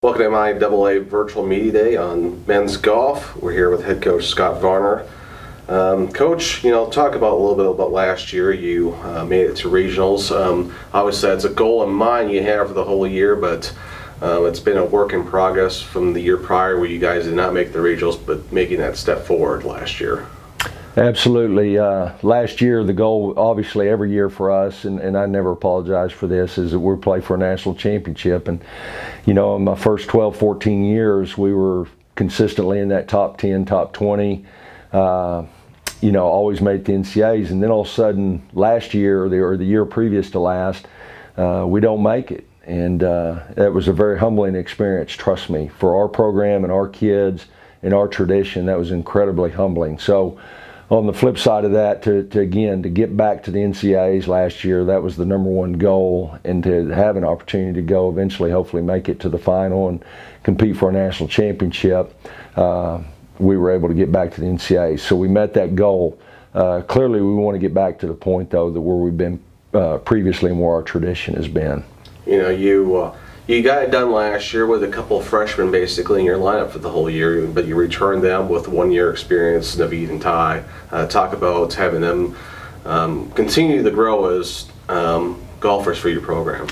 Welcome to MIAA Virtual Media Day on men's golf. We're here with head coach Scott Varner. Um, coach, you know, talk about a little bit about last year. You uh, made it to regionals. Um, obviously, that's a goal in mind you have for the whole year, but um, it's been a work in progress from the year prior where you guys did not make the regionals, but making that step forward last year. Absolutely. Uh, last year, the goal, obviously, every year for us, and, and I never apologize for this, is that we play for a national championship. And, you know, in my first 12, 14 years, we were consistently in that top 10, top 20. Uh, you know, always made the NCAAs. And then all of a sudden, last year or the, or the year previous to last, uh, we don't make it. And uh, it was a very humbling experience, trust me, for our program and our kids and our tradition. That was incredibly humbling. So, on the flip side of that, to, to, again to get back to the NCAAs last year, that was the number one goal, and to have an opportunity to go eventually, hopefully, make it to the final and compete for a national championship. Uh, we were able to get back to the NCAAs, so we met that goal. Uh, clearly, we want to get back to the point though that where we've been uh, previously and where our tradition has been. You know, you uh, you got it done last year with a couple freshmen basically in your lineup for the whole year, but you returned them with one year experience, Naveed and Ty. Uh, talk about having them um, continue to grow as um, golfers for your program.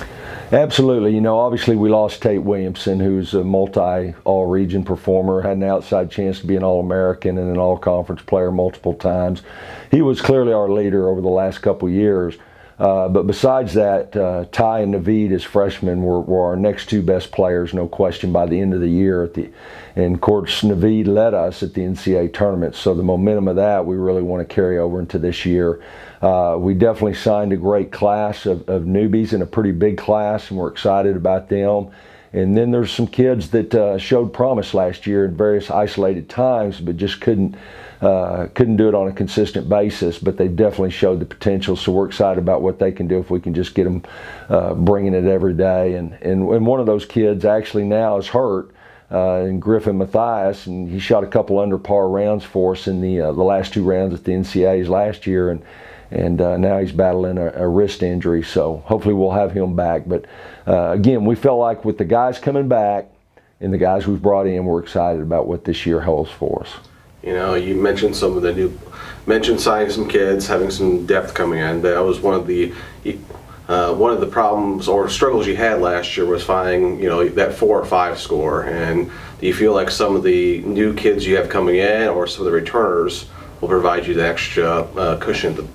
Absolutely. You know, obviously we lost Tate Williamson, who's a multi all region performer, had an outside chance to be an All American and an All Conference player multiple times. He was clearly our leader over the last couple years. Uh, but besides that, uh, Ty and Naveed as freshmen were, were, our next two best players, no question, by the end of the year. At the, and of course, Naveed led us at the NCAA tournament, so the momentum of that we really want to carry over into this year. Uh, we definitely signed a great class of, of, newbies and a pretty big class, and we're excited about them. And then there's some kids that uh, showed promise last year in various isolated times, but just couldn't uh, couldn't do it on a consistent basis, but they definitely showed the potential. So we're excited about what they can do if we can just get them uh, bringing it every day. And, and, and one of those kids actually now is hurt. Uh, and Griffin Matthias, and he shot a couple under par rounds for us in the uh, the last two rounds at the NCAAs last year, and and uh, now he's battling a, a, wrist injury. So hopefully we'll have him back. But uh, again, we felt like with the guys coming back and the guys we've brought in, we're excited about what this year holds for us. You know, you mentioned some of the new, mentioned signing some kids, having some depth coming in. That was one of the, uh, one of the problems or struggles you had last year was finding, you know, that four or five score. And do you feel like some of the new kids you have coming in or some of the returners will provide you the extra uh, cushion?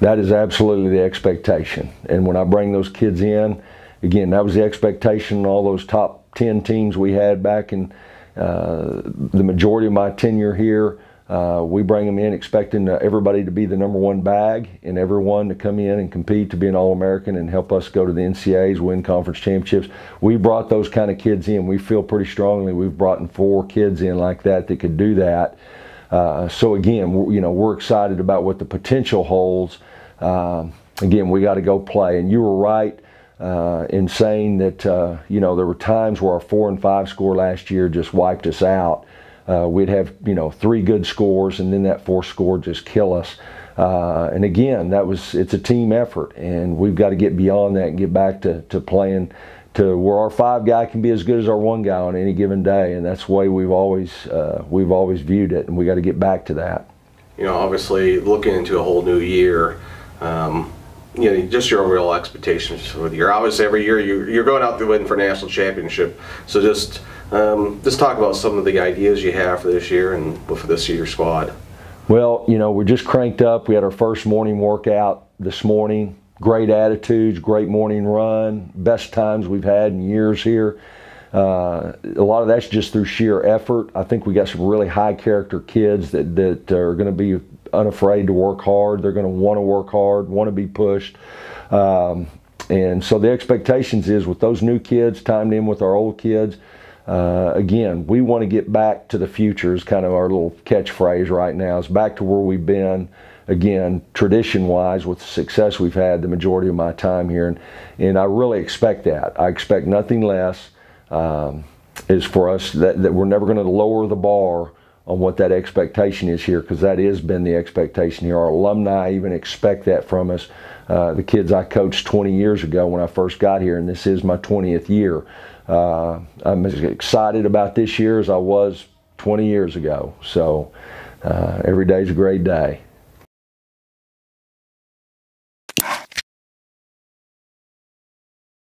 That is absolutely the expectation. And when I bring those kids in, again, that was the expectation. All those top 10 teams we had back in uh, the majority of my tenure here, uh, we bring them in expecting uh, everybody to be the number one bag and everyone to come in and compete to be an All-American and help us go to the NCAAs, win conference championships. We brought those kind of kids in. We feel pretty strongly we've brought in four kids in like that that could do that. Uh, so again, you know, we're excited about what the potential holds. Uh, again, we got to go play. And you were right uh, in saying that uh, you know there were times where our four and five score last year just wiped us out. Uh, we'd have you know three good scores and then that fourth score just kill us. Uh, and again, that was it's a team effort, and we've got to get beyond that and get back to, to playing to where our five guy can be as good as our one guy on any given day, and that's the way we've always uh, we've always viewed it, and we got to get back to that. You know, obviously looking into a whole new year. Um, you know, just your real expectations for the year. Obviously, every year you, you're going out to win for national championship. So just um, just talk about some of the ideas you have for this year and for this year's squad. Well, you know, we're just cranked up. We had our first morning workout this morning. Great attitudes, great morning run, best times we've had in years here. Uh, a lot of that's just through sheer effort. I think we got some really high character kids that, that are going to be unafraid to work hard. They're going to want to work hard, want to be pushed. Um, and so the expectations is with those new kids timed in with our old kids, uh, again, we want to get back to the future is kind of our little catchphrase right now. It's back to where we've been, again, tradition-wise with the success we've had the majority of my time here. And, and I really expect that. I expect nothing less um, is for us that, that we're never going to lower the bar on what that expectation is here because that has been the expectation here. Our alumni even expect that from us. Uh, the kids I coached 20 years ago when I first got here, and this is my 20th year. Uh, I'm as excited about this year as I was 20 years ago. So uh, every day's a great day.